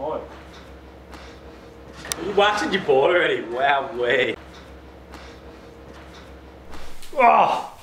Oh. You waxing your board already? Wow, way. Oh!